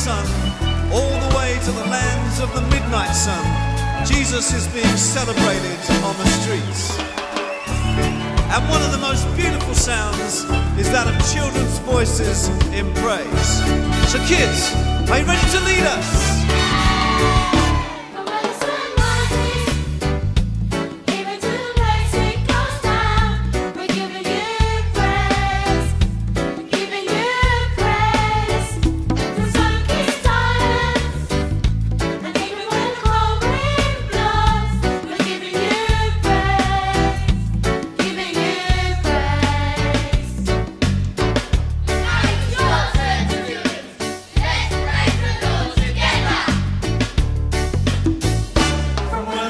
sun, all the way to the lands of the midnight sun, Jesus is being celebrated on the streets. And one of the most beautiful sounds is that of children's voices in praise. So, kids, are you ready to lead us?